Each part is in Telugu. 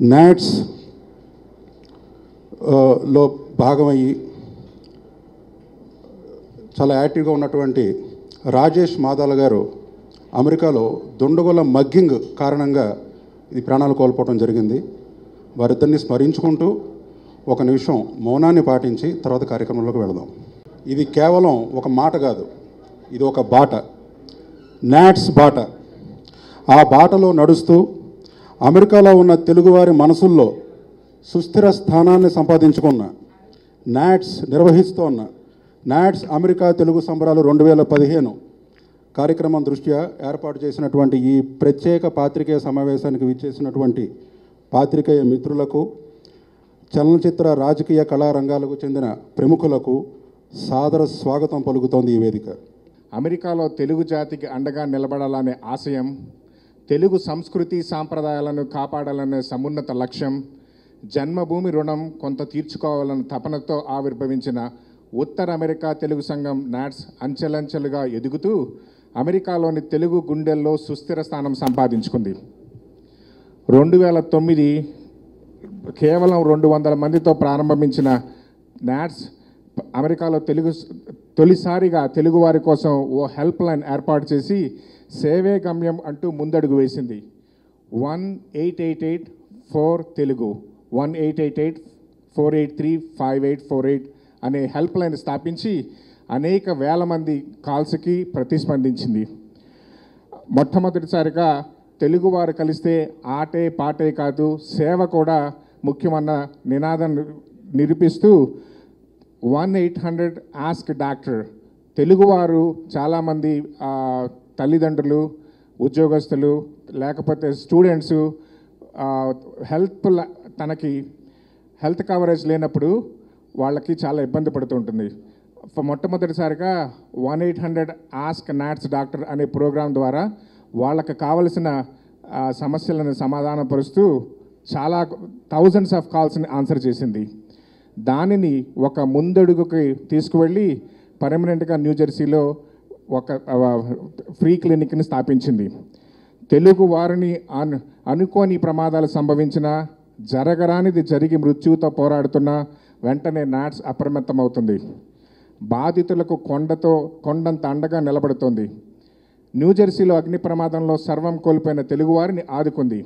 నాట్స్లో భాగమయ్యి చాలా యాక్టివ్గా ఉన్నటువంటి రాజేష్ మాదాల గారు అమెరికాలో దుండగుల మగ్గింగ్ కారణంగా ఇది ప్రాణాలు కోల్పోవడం జరిగింది. వారిద్దరిని స్మరించుకుంటూ ఒక నిమిషం మౌనాన్ని పాటించి తర్వాత కార్యక్రమంలోకి వెళదాం. ఇది కేవలం ఒక మాట కాదు ఇది ఒక బాట. నాట్స్ బాట. ఆ బాటలో నడుస్తూ అమెరికాలో ఉన్న తెలుగువారి మనసుల్లో సుస్థిర స్థానాన్ని సంపాదించుకున్న నాట్స్ నిర్వహిస్తోన్న నాట్స్ అమెరికా తెలుగు సంబరాలు రెండు వేల పదిహేను కార్యక్రమం దృష్ట్యా ఏర్పాటు చేసినటువంటి ఈ ప్రత్యేక పాత్రికేయ సమావేశానికి విచ్చేసినటువంటి పాత్రికేయ మిత్రులకు చలనచిత్ర రాజకీయ కళా రంగాలకు చెందిన ప్రముఖులకు సాదర స్వాగతం పలుకుతోంది ఈ వేదిక. అమెరికాలో తెలుగు జాతికి అండగా నిలబడాలనే ఆశయం తెలుగు సంస్కృతి సాంప్రదాయాలను కాపాడాలనే సమున్నత లక్ష్యం జన్మభూమి రుణం కొంత తీర్చుకోవాలన్న తపనతో ఆవిర్భవించిన ఉత్తర అమెరికా తెలుగు సంఘం నాట్స్ అంచెలంచెలుగా ఎదుగుతూ అమెరికాలోని తెలుగు గుండెల్లో సుస్థిర స్థానం సంపాదించుకుంది. రెండు వేల తొమ్మిది కేవలం రెండు వందల మందితో ప్రారంభించిన నాట్స్ అమెరికాలో తెలుగు తొలిసారిగా తెలుగువారి కోసం ఓ హెల్ప్ లైన్ ఏర్పాటు చేసి సేవే గమ్యం అంటూ ముందడుగు వేసింది. One eight eight eight four Telugu one eight eight eight four eight three five eight four eight అనే హెల్ప్ లైన్ స్థాపించి అనేక వేల మంది కాల్స్కి ప్రతిస్పందించింది. మొట్టమొదటిసారిగా తెలుగువారు కలిస్తే ఆటే పాటే కాదు సేవ కూడా ముఖ్యమన్న నినాదం నిరూపిస్తూ one eight hundred ask doctor. తెలుగువారు చాలామంది తల్లిదండ్రులు ఉద్యోగస్తులు లేకపోతే స్టూడెంట్స్ హెల్త్ తనకి హెల్త్ కవరేజ్ లేనప్పుడు వాళ్ళకి చాలా ఇబ్బంది పడుతుంటుంది మొట్టమొదటిసారిగా one eight hundred ask NATS doctor అనే ప్రోగ్రాం ద్వారా వాళ్ళకి కావలసిన సమస్యలను సమాధానపరుస్తూ చాలా థౌజండ్స్ ఆఫ్ కాల్స్ని ఆన్సర్ చేసింది. దానిని ఒక ముందడుగుకి తీసుకువెళ్ళి పర్మనెంట్గా న్యూజెర్సీలో ఒక ఫ్రీ క్లినిక్ని స్థాపించింది. తెలుగు వారిని అను అనుకోని ప్రమాదాలు సంభవించిన జరగరానిది జరిగి మృత్యువుతో పోరాడుతున్న వెంటనే నాట్స్ అప్రమత్తమవుతుంది. బాధితులకు కొండతో కొండంత అండగా నిలబడుతోంది. న్యూజెర్సీలో అగ్ని ప్రమాదంలో సర్వం కోల్పోయిన తెలుగువారిని ఆదుకుంది.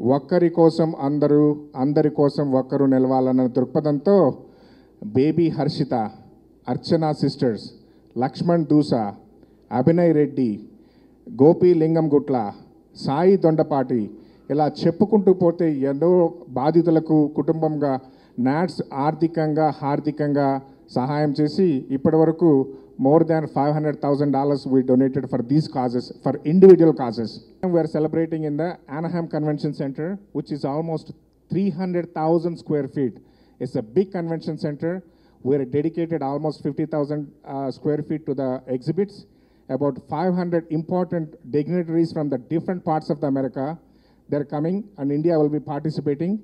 ఒక్కరి కోసం అందరూ అందరి కోసం ఒక్కరు నిలవాలన్న దృక్పథంతో బేబీ హర్షిత అర్చనా సిస్టర్స్ లక్ష్మణ్ దూసా అభినయ్ రెడ్డి గోపి లింగం గుట్ల సాయి దొండపాటి ఇలా చెప్పుకుంటూ పోతే ఎన్నో బాధితులకు కుటుంబంగా నాట్స్ ఆర్థికంగా హార్దికంగా సహాయం చేసి ఇప్పటివరకు more than five hundred thousand dollars we donated for these causes for individual causes. We are celebrating in the Anaheim convention centre which is almost three hundred thousand square feet it's a big convention centre We're dedicated almost 50,000 uh, square feet to the exhibits. About 500 important dignitaries from the different parts of the America, they're coming and India will be participating.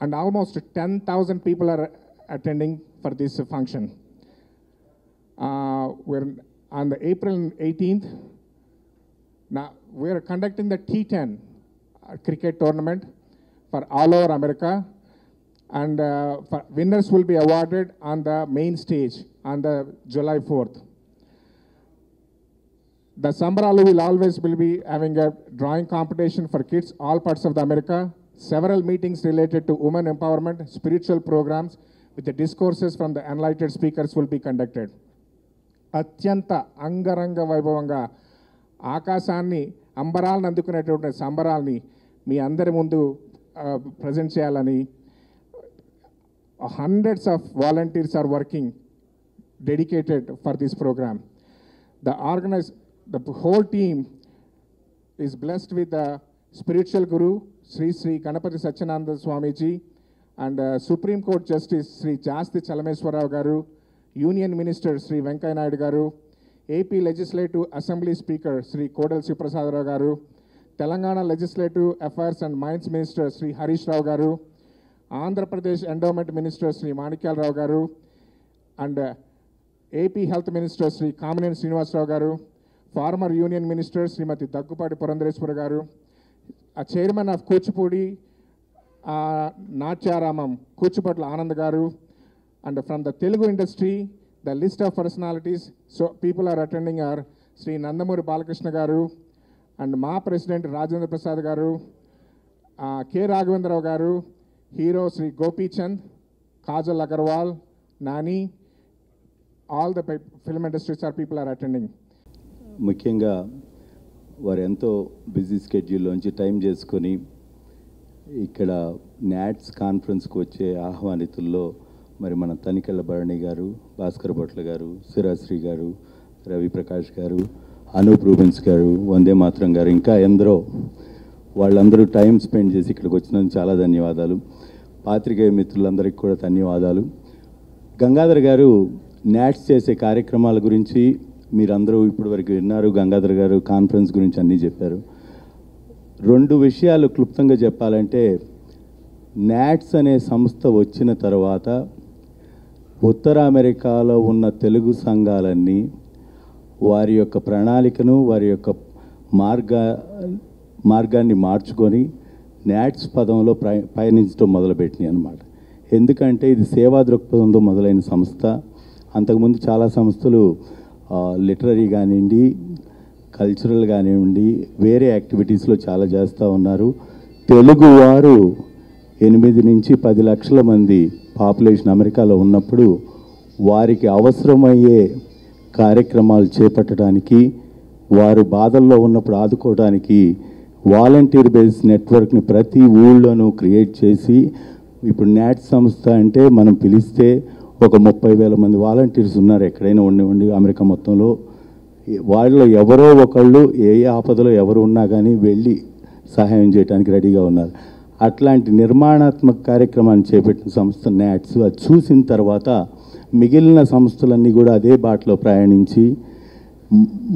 And almost 10,000 people are attending for this function. Uh, we're on the April 18th, now, we are conducting the T10 uh, cricket tournament for all over America, and uh, for winners will be awarded on the main stage on the July 4th. The Sambralu will always will be having a drawing competition for kids all parts of the America. Several meetings related to women empowerment, spiritual programs with the discourses from the enlightened speakers will be conducted. అత్యంత అంగరంగ వైభవంగా ఆకాశాన్ని అంబరాలను అందుకునేటువంటి సంబరాల్ని మీ అందరి ముందు ప్రజెంట్ చేయాలని hundreds of volunteers are working dedicated for this programme the organise the whole team is blessed with the spiritual guru Sri Sri Ganapati Satyananda Swamiji and uh, Supreme Court Justice Sri Jasti Chalameswarao Garu, Union Minister Sri Venkaya Naidu Garu, AP Legislative Assembly Speaker Sri Kodal Siprasad Garu, Telangana Legislative Affairs and Mines Minister Sri Harish Rao Garu, Andhra Pradesh endowment minister Shri Manikyala Rao garu and AP health minister Shri Kamineni Srinivasa Rao garu former union minister Shrimati Daggupati Purandeswara garu a chairman of Kuchipudi Natyaramam Kuchipatla Anand garu and from the Telugu industry the list of personalities so people are attending are Shri Nandamuri Balakrishna garu and మా president Rajendra Prasad garu K Raghavendra Rao garu hero Shri Gopichand Kajal Agarwal Nani all the film industries are people are attending ముఖ్యంగా వారు ఎంతో బిజీ స్కెడ్యూల్లోంచి టైం చేసుకొని ఇక్కడ నాట్స్ కాన్ఫరెన్స్కి వచ్చే ఆహ్వానితుల్లో మరి మన తనికెళ్ళ భరణి గారు భాస్కర్ భట్ల గారు సిరాశ్రీ గారు రవి ప్రకాష్ గారు అనూప్ రూబెన్స్ గారు వందే మాత్రం గారు ఇంకా ఎందరో వాళ్ళందరూ టైం స్పెండ్ చేసి ఇక్కడికి వచ్చినందుకు చాలా ధన్యవాదాలు. పాత్రికేయ మిత్రులందరికీ కూడా ధన్యవాదాలు. గంగాధర్ గారు నాట్స్ చేసే కార్యక్రమాల గురించి మీరందరూ ఇప్పటివరకు విన్నారు. గంగాధర్ గారు కాన్ఫరెన్స్ గురించి అన్నీ చెప్పారు. రెండు విషయాలు క్లుప్తంగా చెప్పాలంటే నాట్స్ అనే సంస్థ వచ్చిన తర్వాత ఉత్తర అమెరికాలో ఉన్న తెలుగు సంఘాలన్నీ వారి యొక్క ప్రణాళికను వారి యొక్క మార్గ మార్గాన్ని మార్చుకొని నాట్స్ పదంలో ప్రయ పయనించడం మొదలుపెట్టినాయి అనమాట ఎందుకంటే ఇది సేవా దృక్పథంతో మొదలైన సంస్థ. అంతకుముందు చాలా సంస్థలు లిటరరీ కానివ్వండి కల్చరల్ కానివ్వండి వేరే యాక్టివిటీస్లో చాలా చేస్తూ ఉన్నారు. తెలుగు వారు ఎనిమిది నుంచి పది లక్షల మంది పాపులేషన్ అమెరికాలో ఉన్నప్పుడు వారికి అవసరమయ్యే కార్యక్రమాలు చేపట్టడానికి వారు బాధల్లో ఉన్నప్పుడు ఆదుకోవడానికి వాలంటీర్ బేస్ నెట్వర్క్ని ప్రతి ఊళ్ళోనూ క్రియేట్ చేసి ఇప్పుడు నాట్ సంస్థ అంటే మనం పిలిస్తే ఒక ముప్పై వేల మంది వాలంటీర్స్ ఉన్నారు ఎక్కడైనా ఉండి ఉండి అమెరికా మొత్తంలో. వాళ్ళలో ఎవరో ఒకళ్ళు ఏ ఏ ఆపదలో ఎవరు ఉన్నా కానీ వెళ్ళి సహాయం చేయడానికి రెడీగా ఉన్నారు. అట్లాంటి నిర్మాణాత్మక కార్యక్రమాన్ని చేపట్టిన సంస్థ నాట్స్ అది చూసిన తర్వాత మిగిలిన సంస్థలన్నీ కూడా అదే బాటలో ప్రయాణించి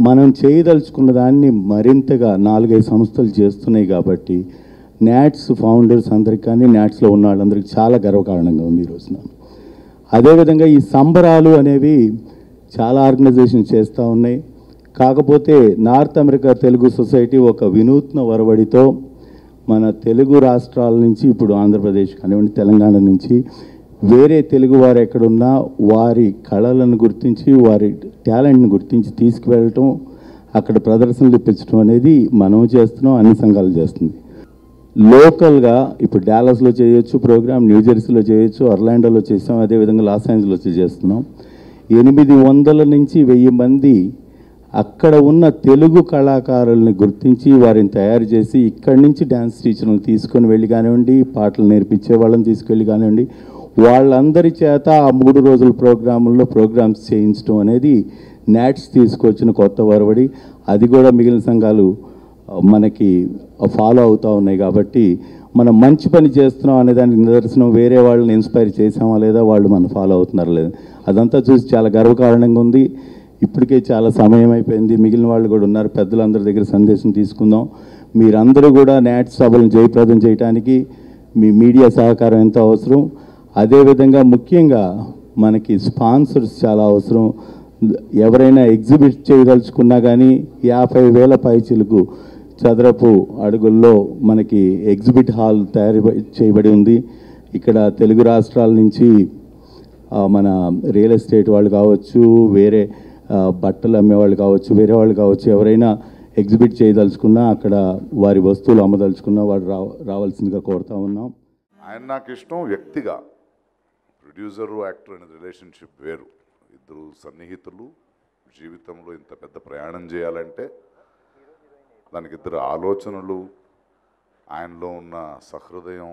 మనం చేయదలుచుకున్న దాన్ని మరింతగా నాలుగైదు సంస్థలు చేస్తున్నాయి కాబట్టి నాట్స్ ఫౌండర్స్ అందరికి కానీ నాట్స్లో ఉన్న వాళ్ళందరికీ చాలా గర్వకారణంగా ఉంది ఈ రోజున. అదేవిధంగా ఈ సంబరాలు అనేవి చాలా ఆర్గనైజేషన్ చేస్తూ ఉన్నాయి. కాకపోతే నార్త్ అమెరికా తెలుగు సొసైటీ ఒక వినూత్న వరవడితో మన తెలుగు రాష్ట్రాల నుంచి ఇప్పుడు ఆంధ్రప్రదేశ్ కానివ్వండి తెలంగాణ నుంచి వేరే తెలుగు వారు ఎక్కడున్నా వారి కళలను గుర్తించి వారి టాలెంట్ని గుర్తించి తీసుకువెళ్ళటం అక్కడ ప్రదర్శనలు ఇప్పించడం అనేది మనం చేస్తున్నాం అన్ని సంఘాలు చేస్తుంది. లోకల్గా ఇప్పుడు డాలస్లో చేయొచ్చు ప్రోగ్రామ్ న్యూజెర్సీలో చేయొచ్చు అర్లాండోలో చేసాం అదేవిధంగా లాస్ ఏంజల్స్లో చేస్తున్నాం. ఎనిమిది వందల నుంచి వెయ్యి మంది అక్కడ ఉన్న తెలుగు కళాకారుల్ని గుర్తించి వారిని తయారు చేసి ఇక్కడి నుంచి డ్యాన్స్ టీచర్లను తీసుకొని వెళ్ళి కానివ్వండి పాటలు నేర్పించే వాళ్ళని తీసుకెళ్ళి కానివ్వండి వాళ్ళందరి చేత ఆ మూడు రోజుల ప్రోగ్రాముల్లో ప్రోగ్రామ్స్ చేయించడం అనేది నాట్స్ తీసుకొచ్చిన కొత్త వరవడి. అది కూడా మిగిలిన సంఘాలు మనకి ఫాలో అవుతూ ఉన్నాయి కాబట్టి మనం మంచి పని చేస్తున్నాం అనే దానికి నిదర్శనం వేరే వాళ్ళని ఇన్స్పైర్ చేసామా లేదా వాళ్ళు మనం ఫాలో అవుతున్నారా లేదా? అదంతా చూసి చాలా గర్వకారణంగా ఉంది. ఇప్పటికే చాలా సమయం అయిపోయింది. మిగిలిన వాళ్ళు కూడా ఉన్నారు. పెద్దలందరి దగ్గర సందేశం తీసుకుందాం. మీరందరూ కూడా నాట్ సభలను జయప్రదం చేయడానికి మీ మీడియా సహకారం ఎంతో అవసరం. అదేవిధంగా ముఖ్యంగా మనకి స్పాన్సర్స్ చాలా అవసరం. ఎవరైనా ఎగ్జిబిట్ చేయదలుచుకున్నా కానీ యాభై వేల పైచిలకు చదరపు అడుగుల్లో మనకి ఎగ్జిబిట్ హాల్ తయారు చేయబడి ఉంది. ఇక్కడ తెలుగు రాష్ట్రాల నుంచి మన రియల్ ఎస్టేట్ వాళ్ళు కావచ్చు వేరే బట్టలు అమ్మేవాళ్ళు కావచ్చు వేరే వాళ్ళు కావచ్చు ఎవరైనా ఎగ్జిబిట్ చేయదలుచుకున్నా అక్కడ వారి వస్తువులు అమ్మదలుచుకున్నా వాడు రావాల్సిందిగా కోరుతా ఉన్నాం. ఆయన నాకు ఇష్టం వ్యక్తిగా. ప్రొడ్యూసరు యాక్టర్ అనే రిలేషన్షిప్ వేరు. ఇద్దరు సన్నిహితులు జీవితంలో ఇంత పెద్ద ప్రయాణం చేయాలంటే దానికి ఇద్దరు ఆలోచనలు ఆయనలో ఉన్న సహృదయం